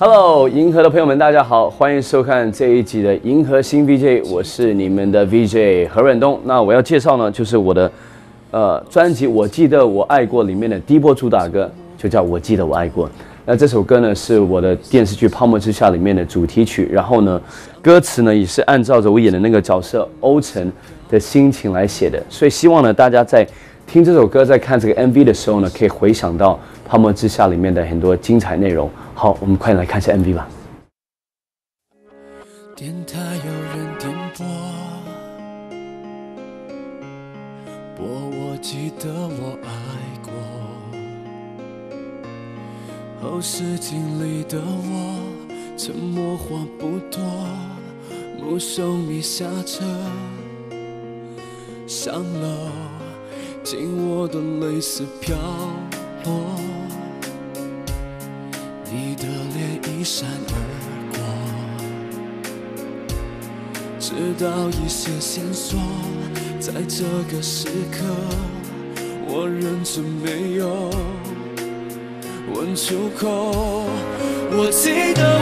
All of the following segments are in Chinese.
Hello，银河的朋友们，大家好，欢迎收看这一集的银河新 VJ，我是你们的 VJ 何润东。那我要介绍呢，就是我的呃专辑《我记得我爱过》里面的第一波主打歌，就叫《我记得我爱过》。那这首歌呢，是我的电视剧《泡沫之夏》里面的主题曲。然后呢，歌词呢也是按照着我演的那个角色欧辰的心情来写的。所以希望呢，大家在听这首歌、在看这个 MV 的时候呢，可以回想到《泡沫之夏》里面的很多精彩内容。好，我们快来看一下 MV 吧。电台有人点播，播我记得我爱过。后视镜里的我，沉默话不多，目送你下车，上楼，紧握的泪丝飘落。你的脸一闪而过，直到一些线索，在这个时刻，我忍着没有问出口。我记得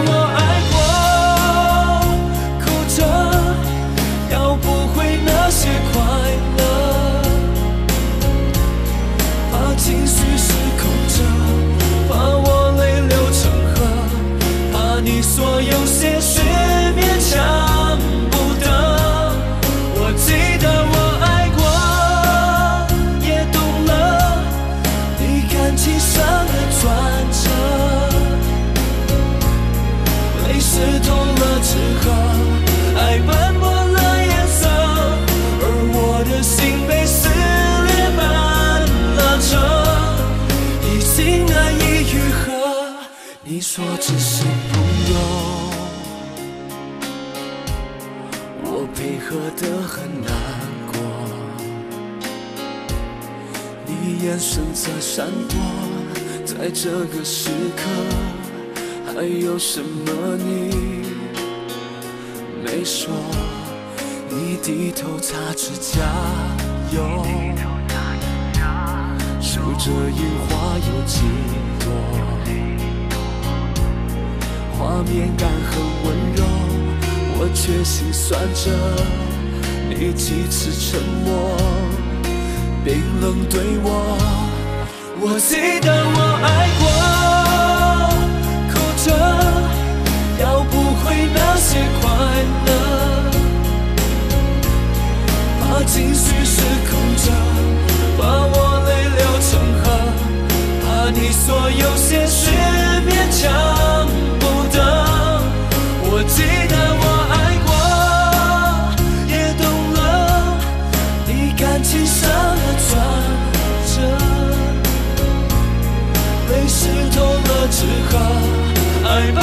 失勉强不得我记得我爱过也懂了你感情上的转折泪湿透了纸鹤爱斑驳了颜色而我的心被撕裂般拉扯已经难以愈合你说只是朋友配合得很难过。你眼神在闪躲，在这个时刻，还有什么你没说？你低头擦指甲油，数着樱花有几朵，画面感很温柔，却心酸着你几次沉默。冰冷对我。我记得我爱过，哭着要不回那些快乐，怕情绪失控着，你感情上的转折，泪湿透了纸鹤，爱斑